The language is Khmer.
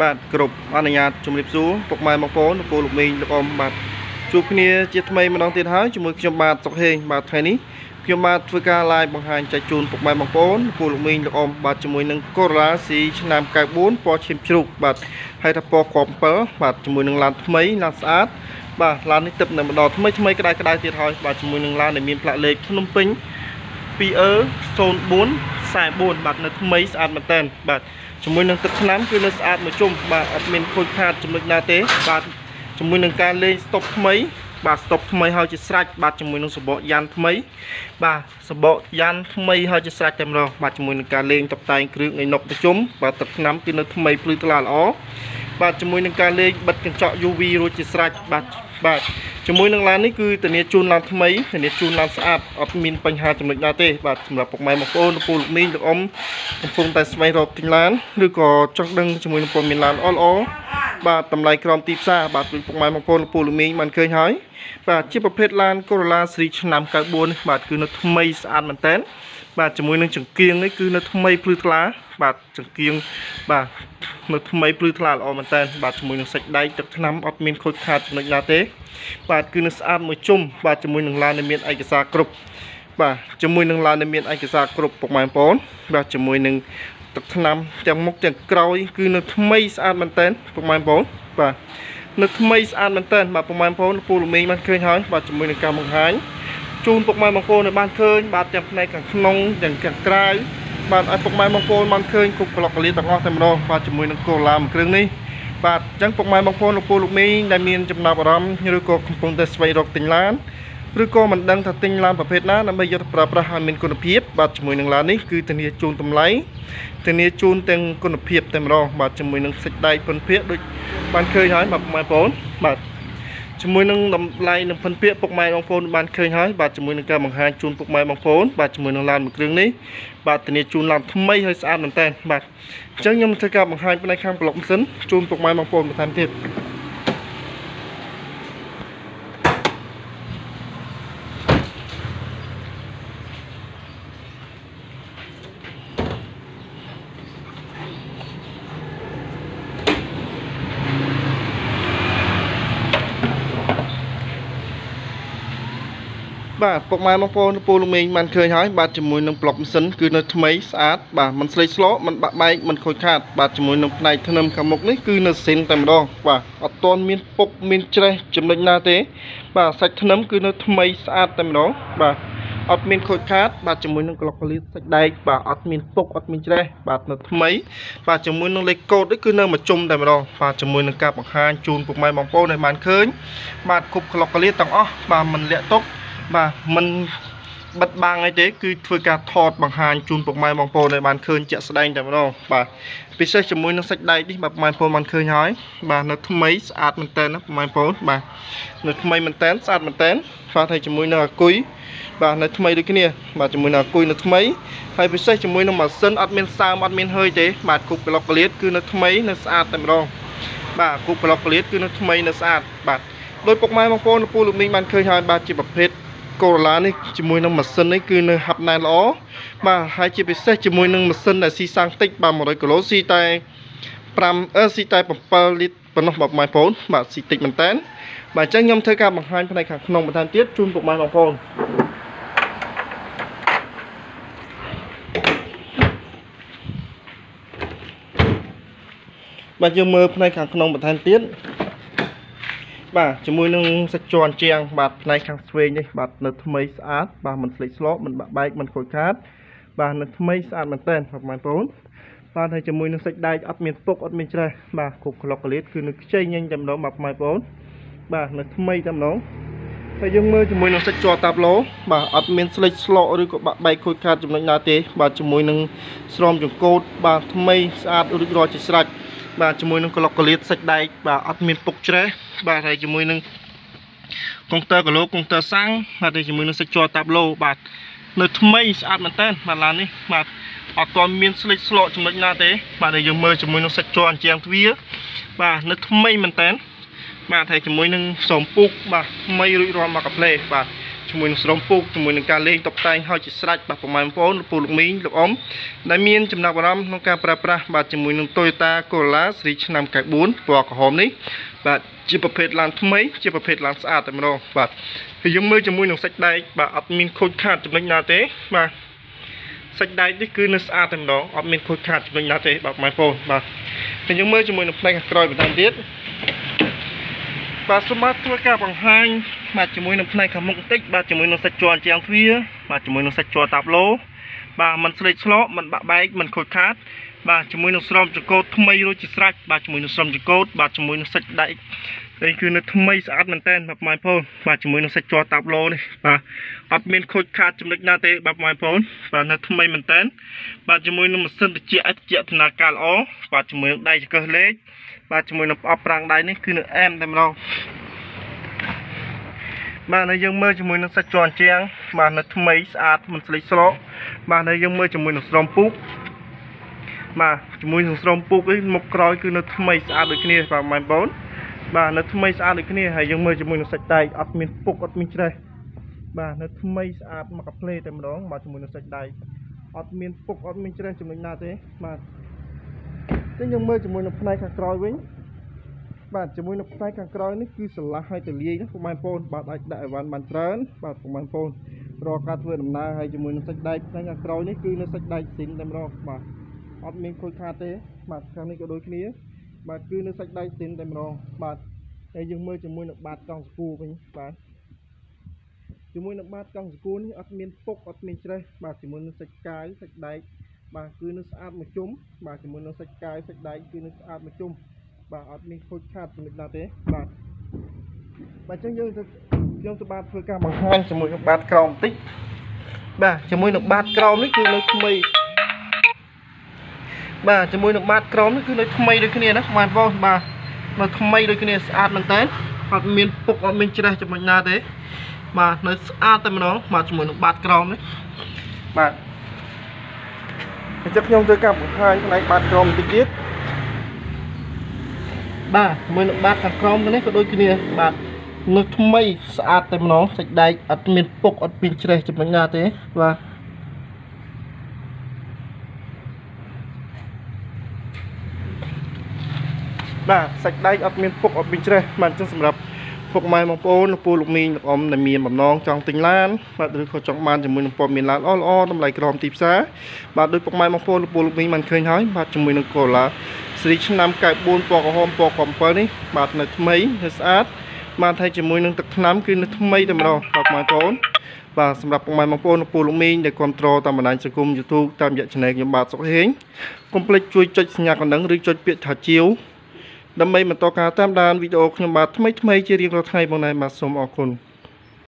បាទគ្រប់អនុញ្ញាតជំរាបសួរពុកម៉ែបងប្អូនលោកពូលោកមីងលោកអ៊ំបាទជួបគ្នាជាថ្មីម្ដងទៀតហើយជាមួយខ្ញុំបាទសុកហេងបាទថ្ងៃនេះខ្ញុំបាទធ្វើការ live បង្ហាញចែកជូនពុកម៉ែបងប្អូនលោកពូលោកមីងលោកអ៊ំបាទជាមួយនឹង Corolla C ឆ្នាំ94ពណ៌ឈាមជ្រូកបាទហើយថាពណ៌ក្រ7បាទជាមួយនឹងឡានថ្មីឡានស្អាតបាទឡាននេះទឹកនៅម្ដងថ្មីថ្មីក្តៅក្តៅទៀតហើយបាទជាមួយនឹងឡានដែលមានផ្លាកលេខភ្នំពេញ 2E04 44បាទនៅថ្មីស្អាតមែនតើបាទ ជាមួយនឹងទឹកថ្នាំគឺនៅស្អាតមួយជុំបាទអត់មានខូចខាតចំណុចណាទេបាទជាមួយនឹងការលេងស្តុបថ្មី បាទស្តុបថ្មីហើយជាស្រេចបាទជាមួយនឹងសបកយ៉ាន់ថ្មី បាទសបកយ៉ាន់ថ្មីហើយជាស្រេចតែម្ដងបាទជាមួយនឹងការលេងតុបតែងគ្រឿងឯណុកប្រជុំបាទទឹកថ្នាំគឺនៅថ្មីភ្លឺថ្លាល្អ បាទជាមួយនឹងការលេងបិទកញ្ចក់ UV រួចជាស្រេចបាទបាទជាមួយនឹងឡាននេះគឺធានាជូនឡានថ្មីធានាជូនឡានស្អាតអត់មានបញ្ហាចំណុចណាទេបាទសម្រាប់ពុកម៉ែបងប្អូនលោកពូលោកមីងលោកអ៊ំកំពុងតែស្វែងរកទិញឡានឬក៏ចង់ដឹងជាមួយនឹងព័ត៌មានឡានល្អល្អបាទតម្លៃក្រោមទីផ្សារបាទពុកម៉ែបងប្អូនលោកពូលោកមីងបានឃើញហើយបាទជាប្រភេទឡាន Corolla Series ឆ្នាំ94នេះបាទគឺនៅថ្មីស្អាតមែនតើបាទជាមួយនឹងចង្គៀងនេះគឺនៅថ្មីភ្លឺថ្លាបាទចង្គៀងបាទនៅថ្មីភ្លឺថ្លាល្អមែនតើបាទជាមួយនឹងសាច់ដែកទឹកថ្នាំអត់មានខូចខាតចំណុចណាទេ បាទគឺនៅស្អាតមួយជុំបាទជាមួយនឹងឡានដែលមានឯកសារគ្រប់បាទជាមួយនឹងឡានដែលមានឯកសារគ្រប់ពុកម៉ែបងប្អូនបាទជាមួយនឹងទឹកថ្នាំទាំងមុខទាំងក្រោយ គឺនៅថ្មីស្អាតមែនតើពុកម៉ែបងប្អូនបាទនៅថ្មីស្អាតមែនតើបាទពុកម៉ែបងប្អូនពូលមីងបានឃើញហើយបាទជាមួយនឹងការបង្ហាញជូនពុកម៉ែបងប្អូនឲ្យបានឃើញបាទទាំងផ្នែកខាងក្នុងទាំងខាងក្រៅ បាទឲ្យពុកម៉ែបងប្អូនបានឃើញគ្រប់ប្លុកកលៀតទាំងអស់តែម្ដងបាទជាមួយនឹងកូឡាមួយគ្រឿងនេះបាទអញ្ចឹងពុកម៉ែបងប្អូនលោកពូលោកមីងដែលមានចំណាប់អារម្មណ៍ឬក៏កំពុងតែស្វែងរកទិញឡានឬក៏មិនដឹងថាទិញឡានប្រភេទណាដើម្បីយកទៅប្រើប្រាស់ឲ្យមានគុណភាពបាទជាមួយនឹងឡាននេះគឺធានាជូនតម្លៃធានាជូនទាំងគុណភាពតែម្ដងបាទជាមួយនឹងសេចក្តីពុនភាកដូចបានឃើញហើយបាទពុកម៉ែបងប្អូនបាទ ជាមួយនឹងតម្លៃនឹងភិនពាកពុកម៉ែបងប្អូនបានឃើញហើយបាទជាមួយនឹងការបង្ហាញជូនពុកម៉ែបងប្អូនបាទជាមួយនឹងឡានមួយគ្រឿងនេះបាទធានាជូនឡានថ្មីហើយស្អាតមែនតើបាទអញ្ចឹងខ្ញុំធ្វើការបង្ហាញផ្នែកខាងប្លុកម៉ាស៊ីនជូនពុកម៉ែបងប្អូនបន្ថែមទៀត បាទពុកម៉ែបងប្អូនពូលំមីងបានឃើញហើយបាទជាមួយនឹងប្លុកម៉ាស៊ីនគឺនៅថ្មីស្អាតបាទមិនស្លេកស្លោមិនបាក់បែកមិនខូចខាតបាទជាមួយនឹងផ្នែកធ្នឹមខាងមុខនេះគឺនៅស៊ីនតែម្ដងបាទអត់ទាន់មានពុកមានច្រេះចំណុចណាទេ បាទសាច់ធ្នឹមគឺនៅថ្មីស្អាតតែម្ដងបាទអត់មានខូចខាត បាទជាមួយនឹងក្លុកកលីសាច់ដែកបាទអត់មានពុកអត់មានច្រេះបាទនៅថ្មី បាទជាមួយនឹងលេខកូដនេះគឺនៅមួយជុំតែម្ដងបាទជាមួយនឹងការបង្ហាញជូនពុកម៉ែបងប្អូនឲ្យបានឃើញបាទគ្រប់ក្លុកកលីទាំងអស់បាទមិនលាក់ទុក បាទมันបិទបាំងអីទេគឺធ្វើការថតបង្ហាញជូនពុកម៉ែបងប្អូនឲ្យបានឃើញជាក់ស្ដែងតែម្ដងបាទពិសេសជាមួយនឹងសាច់ដែកនេះបាទពុកម៉ែបងប្អូនបានឃើញហើយបាទនៅថ្មីស្អាតមែនតើណាពុកម៉ែបងប្អូនបាទនៅថ្មីមែនតើស្អាតមែនតើបាទហើយជាមួយនឹងអាគុយបាទនៅថ្មីដូចគ្នាបាទជាមួយនឹងអាគុយនៅថ្មីហើយពិសេសជាមួយនឹងម៉ាស៊ីនអត់មានសើមអត់មាន hơi ទេបាទគប់ក្លុកក្លៀតគឺនៅថ្មីនៅស្អាតតែម្ដងបាទគប់ក្លុកក្លៀតគឺនៅថ្មីនៅស្អាតបាទដោយពុកម៉ែបងប្អូនលោកពូលោកមីងបានឃើញហើយបាទជាប្រភេទ Corolla នេះជាមួយនឹងម៉ាស៊ីននេះគឺនៅហាប់ណែនល្អបាទហើយជាពិសេសជាមួយនឹងម៉ាស៊ីនដែលស៊ីសាំងតិចបាទ100គីឡូស៊ីតែ5អឺស៊ីតែ7លីត្រប៉ុណ្ណោះបាទម៉ែបងប្អូនបាទស៊ីតិចមែនតើបាទអញ្ចឹងខ្ញុំធ្វើការបង្ហាញផ្នែកខាងក្នុងបន្ថែមទៀតជូនពុកម៉ែបងប្អូនបាទយើងមើលផ្នែកខាងក្នុងបន្ថែមទៀត បាទជាមួយនឹងសាច់ជាន់ជាងបាទផ្នែកខាងឆ្វេងនេះបាទនៅថ្មីស្អាតបាទមិនស្លេកស្លោកមិនបាក់បែកមិនខូចខាត បាទនៅថ្មីស្អាតមែនតើបងប្អូនបាទហើយជាមួយនឹងសាច់ដែកអត់មានពុកអត់មានច្រេះបាទគ្រប់ក្លុកកលៀតគឺនៅខ្ចីញញតែម្ដងបាទបងប្អូនបាទនៅថ្មីតែម្ដងហើយយើងមើលជាមួយនឹងសាច់ជាប់តាប់ឡូបាទអត់មានស្លេកស្លោកឬក៏បាក់បែកខូចខាតចំណុចណាទេ បាទជាមួយនឹងស្រោមចង្កូតបាទថ្មីស្អាតរួចរាល់ជាស្រេច បាទជាមួយនឹងក្លុកកលៀតសាច់ដែកបាទអត់មានពុកច្រេះបាទហើយជាមួយនឹងកុងទ័រគីឡូកុងទ័រសាំងបាទហើយជាមួយនឹងសាច់ជាប់តាប់ឡូបាទនៅថ្មីស្អាតមែនតើបាទឡាននេះបាទអត់ទាន់មានស្លេកស្លោកចំណុចណាទេ បាទហើយយើងមើលជាមួយនឹងសាច់ជាប់ជាងទ្វារបាទនៅថ្មីមែនតើបាទហើយជាមួយនឹងសំពុកបាទថ្មីរួចរាល់មកកាផ្លេបាទ ជាមួយនឹងស្រោមពូកជាមួយនឹងការលេងតុបតែងហើយជាស្រេចបាទពុកម៉ែបងប្អូនលោកពូលោកមីងលោកអ៊ំដែលមានចំណាប់អារម្មណ៍ក្នុងការប្រើប្រាស់បាទជាមួយនឹង Toyota Corolla ស៊េរីឆ្នាំ94ពណ៌ក្រហមនេះបាទជាប្រភេទឡានថ្មីជាប្រភេទឡានស្អាតតែម្ដងបាទហើយយើងមើលជាមួយនឹងសាច់ដែកបាទអត់មានខូចខាតចំណុចណាទេបាទសាច់ដែកនេះគឺនៅស្អាតតែម្ដងអត់មានខូចខាតចំណុចណាទេបាទពុកម៉ែបងប្អូនបាទហើយយើងមើលជាមួយនឹងផ្នែកខាងក្រោយបន្ថែមទៀតបាទសូមមកធ្វើការបង្ហាញ បាទជាមួយនឹងផ្នែកខាងមុខបន្តិចបាទជាមួយនឹងសាច់ជ័រជាងទ្វារបាទជាមួយនឹងសាច់ជ័រតាប់ឡូបាទมันស្លេកឆ្លកมันបាក់បែកมันខូចខាត បាទជាមួយនឹងស្រោមចង្កូតថ្មីរួចជាស្រេចបាទជាមួយនឹងស្រោមចង្កូតបាទជាមួយនឹងសាច់ដែកនេះគឺនៅថ្មីស្អាតមែនតើបាទម៉ែបងប្អូនបាទជាមួយនឹងសាច់ជ័រតាប់ឡូនេះបាទអត់មានខូចខាតចំណុចណាទេបាទម៉ែបងប្អូនបាទនៅថ្មីមែនតើបាទជាមួយនឹងម៉ាស៊ីនត្រជាក់ត្រជាក់ដំណើរការល្អបាទជាមួយនឹងដៃចង្កឹះលេខបាទជាមួយនឹងប្រអប់ប្រាំងដៃនេះគឺនៅអែមតែម្ដង បាទនៅយើងមើលជាមួយនឹងសាច់ជ័រជាងបាទនៅថ្មីស្អាតមិនស្លេកស្លកបាទនៅយើងមើលជាមួយនឹងស្រោមពូកបាទជាមួយនឹងស្រោមពូកនេះមុខក្រោយគឺនៅថ្មីស្អាតដូចគ្នាបាទម៉ែបងប្អូនបាទនៅថ្មីស្អាតដូចគ្នាហើយយើងមើលជាមួយនឹងសាច់ដែកអត់មានពុកអត់មានច្រេះបាទនៅថ្មីស្អាតមកកាផ្លេតែម្ដងបាទជាមួយនឹងសាច់ដែកអត់មានពុកអត់មានច្រេះចំណុចណាទេបាទចឹងយើងមើលជាមួយនឹងផ្នែកខាងក្រោយវិញ បាទជាមួយនៅផ្នែកខាងក្រោយនេះគឺស្រឡះឲ្យទៅលាយណាពុកម៉ែបងប្អូនបាទអាចដាក់អីវ៉ាន់បានច្រើនបាទពុកម៉ែបងប្អូនរកការធ្វើដំណើរហើយជាមួយនឹងសាច់ដែកផ្នែកខាងក្រោយនេះគឺនៅសាច់ដែកស៊ីនតែម្ដងបាទអត់មានខូចខាតទេបាទខាងនេះក៏ដូចគ្នា បាទគឺនៅសាច់ដែកស៊ីនតែម្ដងបាទហើយយើងមើលជាមួយនឹងបាតកង់ស្គូវិញបាទជាមួយនឹងបាតកង់ស្គូនេះអត់មានពុកអត់មានច្រេះបាទជាមួយនឹងសាច់កាវសាច់ដែកបាទគឺនៅស្អាតមួយជុំបាទជាមួយនឹងសាច់កាវសាច់ដែកគឺនៅស្អាតមួយជុំ បាទអត់មានខូចខាតចំណុចណាទេបាទបាទអញ្ចឹងយើងទៅខ្ញុំទៅបាទធ្វើការបង្ហាញជាមួយនឹងបាតក្រោមបន្តិចបាទជាមួយនឹងបាតក្រោមនេះគឺនៅថ្មីបាទជាមួយនឹងបាតក្រោមនេះគឺនៅថ្មីដូចគ្នាណាបាទបងបាទនៅថ្មីដូចគ្នាស្អាតមែនតើអត់មានពុកអត់មានច្រេះចំណុចណាទេ បាទនៅស្អាតតែម្ដងបាទជាមួយនឹងបាតក្រោមនេះបាទអញ្ចឹងខ្ញុំធ្វើការបង្ហាញផ្នែកបាតក្រោមបន្តិចទៀត បាទមួយនឹងបាតខាងក្រោមទៅនេះក៏ដូចគ្នាបាទនៅថ្មីស្អាតតែម្ដងសាច់ដែកអត់មានពុកអត់មានច្រេះចំណុចណាទេបាទបាទសាច់ដែកអត់មានពុកអត់មានច្រេះបាទអញ្ចឹងសម្រាប់ពុកម៉ែបងប្អូនលោកពូលោកមីងលោកអ៊ំដែលមានបំណងចង់ទិញឡានបាទឬក៏ចង់បានជាមួយនឹងព័ត៌មានឡានល្អល្អតម្លៃក្រមទីផ្សារបាទដោយពុកម៉ែបងប្អូនលោកពូលោកមីងបានឃើញហើយបាទជាមួយនឹងកូឡា ស៊េរីឆ្នាំ94ពណ៌ក្រហមពណ៌កំ7នេះបាទនៅថ្មីនៅស្អាតបានថាជាមួយនឹងទឹកថ្នាំគឺនៅថ្មីតែម្ដងបាទបងប្អូនបាទសម្រាប់ពុកម៉ែបងប្អូនលោកពូលោកមីងដែលគ្រប់គ្រងតាមបណ្ដាញសង្គម YouTube តាមរយៈ Channel ខ្ញុំបាទសុកហេងកុំភ្លេចជួយចុចសញ្ញាកណ្ដឹងឬចុចពាក្យថាជាវដើម្បីបន្តការតាមដានវីដេអូខ្ញុំបាទថ្មីៗជារៀងរាល់ថ្ងៃបងណែបាទសូមអរគុណ